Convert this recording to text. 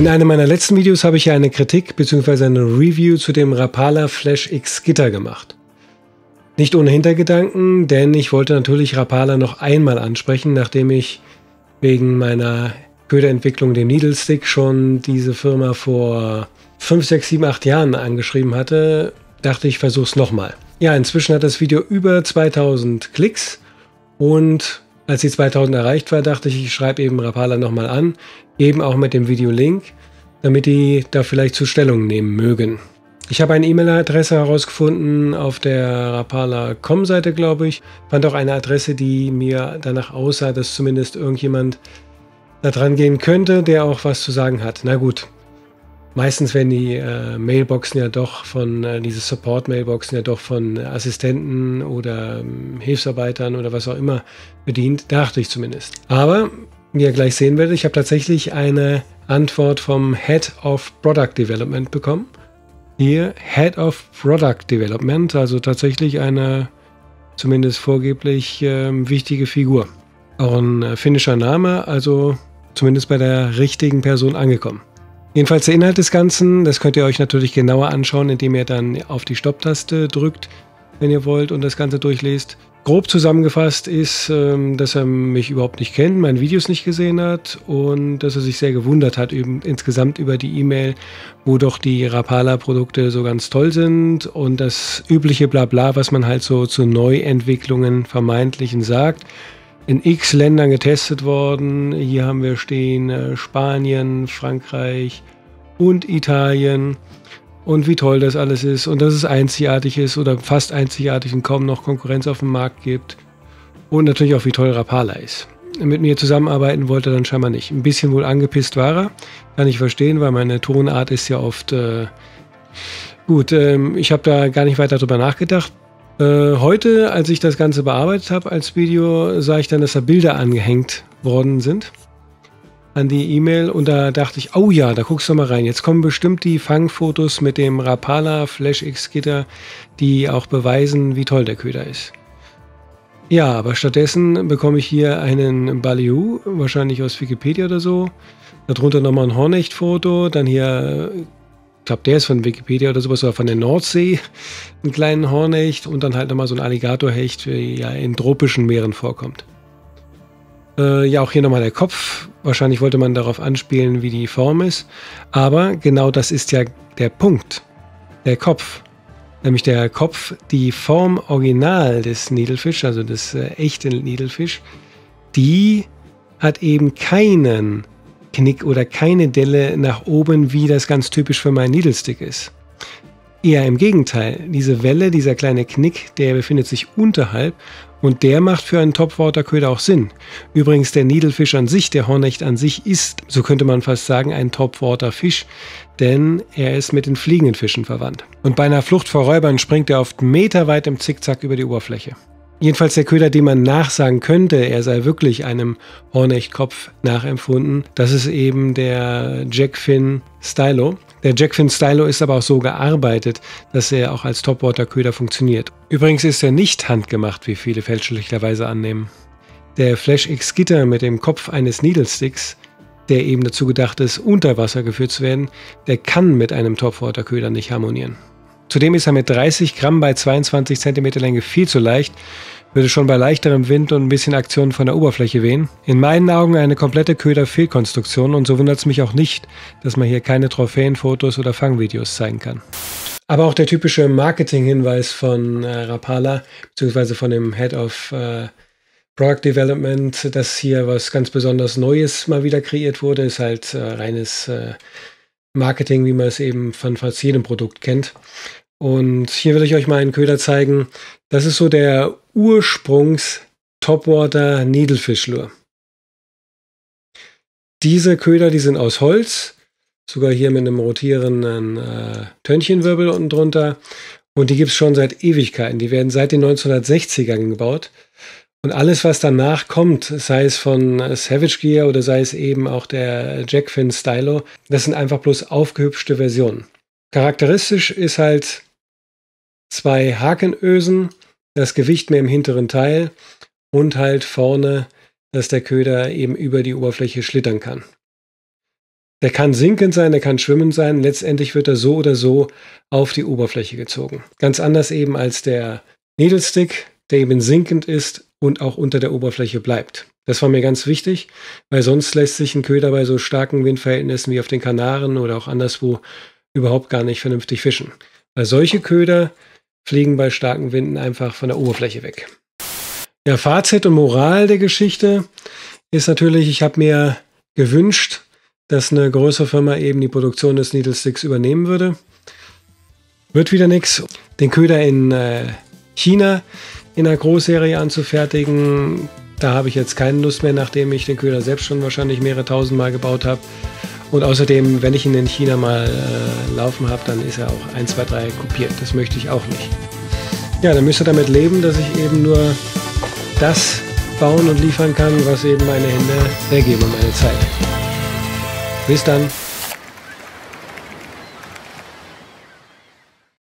In einem meiner letzten Videos habe ich ja eine Kritik bzw. eine Review zu dem Rapala Flash X Gitter gemacht. Nicht ohne Hintergedanken, denn ich wollte natürlich Rapala noch einmal ansprechen, nachdem ich wegen meiner Köderentwicklung, dem Needle Stick, schon diese Firma vor 5, 6, 7, 8 Jahren angeschrieben hatte, dachte ich, versuche es nochmal. Ja, inzwischen hat das Video über 2000 Klicks und als die 2000 erreicht war, dachte ich, ich schreibe eben Rapala nochmal an, eben auch mit dem Videolink, damit die da vielleicht zu Stellung nehmen mögen. Ich habe eine E-Mail-Adresse herausgefunden auf der Rapala.com-Seite, glaube ich. Fand auch eine Adresse, die mir danach aussah, dass zumindest irgendjemand da dran gehen könnte, der auch was zu sagen hat. Na gut, meistens werden die äh, Mailboxen ja doch von, äh, diese Support-Mailboxen ja doch von Assistenten oder ähm, Hilfsarbeitern oder was auch immer bedient, dachte ich zumindest. Aber, wie ihr gleich sehen werdet, ich habe tatsächlich eine Antwort vom Head of Product Development bekommen. Hier Head of Product Development, also tatsächlich eine zumindest vorgeblich äh, wichtige Figur. Auch ein äh, finnischer Name, also zumindest bei der richtigen Person angekommen. Jedenfalls der Inhalt des Ganzen, das könnt ihr euch natürlich genauer anschauen, indem ihr dann auf die Stopptaste drückt, wenn ihr wollt und das Ganze durchlest. Grob zusammengefasst ist, ähm, dass er mich überhaupt nicht kennt, meine Videos nicht gesehen hat und dass er sich sehr gewundert hat eben, insgesamt über die E-Mail, wo doch die Rapala-Produkte so ganz toll sind und das übliche Blabla, was man halt so zu Neuentwicklungen vermeintlichen sagt in x Ländern getestet worden. Hier haben wir stehen äh, Spanien, Frankreich und Italien. Und wie toll das alles ist und dass es einzigartig ist oder fast einzigartig und kaum noch Konkurrenz auf dem Markt gibt. Und natürlich auch, wie toll Rapala ist. Mit mir zusammenarbeiten wollte er dann scheinbar nicht. Ein bisschen wohl angepisst war er. Kann ich verstehen, weil meine Tonart ist ja oft... Äh, gut, ähm, ich habe da gar nicht weiter drüber nachgedacht. Äh, heute, als ich das Ganze bearbeitet habe als Video, sah ich dann, dass da Bilder angehängt worden sind an die E-Mail und da dachte ich, oh ja, da guckst du mal rein. Jetzt kommen bestimmt die Fangfotos mit dem Rapala Flash X Gitter, die auch beweisen, wie toll der Köder ist. Ja, aber stattdessen bekomme ich hier einen Baliu, wahrscheinlich aus Wikipedia oder so. Darunter nochmal ein Hornecht-Foto, dann hier ich glaube, der ist von Wikipedia oder sowas, oder von der Nordsee, einen kleinen Hornecht und dann halt nochmal so ein Alligatorhecht, wie ja in tropischen Meeren vorkommt. Äh, ja, auch hier nochmal der Kopf. Wahrscheinlich wollte man darauf anspielen, wie die Form ist. Aber genau das ist ja der Punkt. Der Kopf. Nämlich der Kopf, die Form original des Needlefish, also des äh, echten Needlefish, die hat eben keinen Knick oder keine Delle nach oben, wie das ganz typisch für meinen Needlestick ist. Eher im Gegenteil, diese Welle, dieser kleine Knick, der befindet sich unterhalb und der macht für einen Topwater-Köder auch Sinn. Übrigens, der Needlefish an sich, der Hornecht an sich, ist, so könnte man fast sagen, ein Topwater-Fisch, denn er ist mit den fliegenden Fischen verwandt. Und bei einer Flucht vor Räubern springt er oft meterweit im Zickzack über die Oberfläche. Jedenfalls der Köder, den man nachsagen könnte, er sei wirklich einem Hornechtkopf nachempfunden, das ist eben der Jackfin Stylo. Der Jackfin Stylo ist aber auch so gearbeitet, dass er auch als Topwater-Köder funktioniert. Übrigens ist er nicht handgemacht, wie viele fälschlicherweise annehmen. Der Flash X Gitter mit dem Kopf eines Needlesticks, der eben dazu gedacht ist, unter Wasser geführt zu werden, der kann mit einem Topwater-Köder nicht harmonieren. Zudem ist er mit 30 Gramm bei 22 cm Länge viel zu leicht, würde schon bei leichterem Wind und ein bisschen Aktion von der Oberfläche wehen. In meinen Augen eine komplette Köder-Fehlkonstruktion und so wundert es mich auch nicht, dass man hier keine Trophäenfotos oder Fangvideos zeigen kann. Aber auch der typische Marketing-Hinweis von äh, Rapala, beziehungsweise von dem Head of äh, Product Development, dass hier was ganz besonders Neues mal wieder kreiert wurde, ist halt äh, reines äh, Marketing, wie man es eben von fast jedem Produkt kennt. Und hier will ich euch mal einen Köder zeigen. Das ist so der Ursprungs Topwater Needlefish Lure. Diese Köder, die sind aus Holz, sogar hier mit einem rotierenden äh, Tönchenwirbel unten drunter. Und die gibt es schon seit Ewigkeiten. Die werden seit den 1960ern gebaut. Und alles, was danach kommt, sei es von Savage Gear oder sei es eben auch der Jackfin Stylo, das sind einfach bloß aufgehübschte Versionen. Charakteristisch ist halt zwei Hakenösen, das Gewicht mehr im hinteren Teil und halt vorne, dass der Köder eben über die Oberfläche schlittern kann. Der kann sinkend sein, der kann schwimmend sein. Letztendlich wird er so oder so auf die Oberfläche gezogen. Ganz anders eben als der Needle Stick, der eben sinkend ist und auch unter der Oberfläche bleibt. Das war mir ganz wichtig, weil sonst lässt sich ein Köder bei so starken Windverhältnissen wie auf den Kanaren oder auch anderswo überhaupt gar nicht vernünftig fischen. Weil solche Köder fliegen bei starken Winden einfach von der Oberfläche weg. Ja, Fazit und Moral der Geschichte ist natürlich, ich habe mir gewünscht, dass eine größere Firma eben die Produktion des Needle Sticks übernehmen würde. Wird wieder nichts. Den Köder in äh, China in einer Großserie anzufertigen, da habe ich jetzt keine Lust mehr, nachdem ich den Köder selbst schon wahrscheinlich mehrere tausend Mal gebaut habe. Und außerdem, wenn ich ihn in China mal äh, laufen habe, dann ist er auch 1, 2, 3 kopiert. Das möchte ich auch nicht. Ja, dann müsst ihr damit leben, dass ich eben nur das bauen und liefern kann, was eben meine Hände hergeben und meine Zeit. Bis dann.